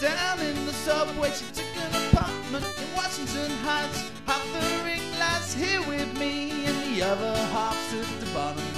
down in the subway. She took an apartment in Washington Heights. Half the ring lies here with me, and the other half's at the bottom.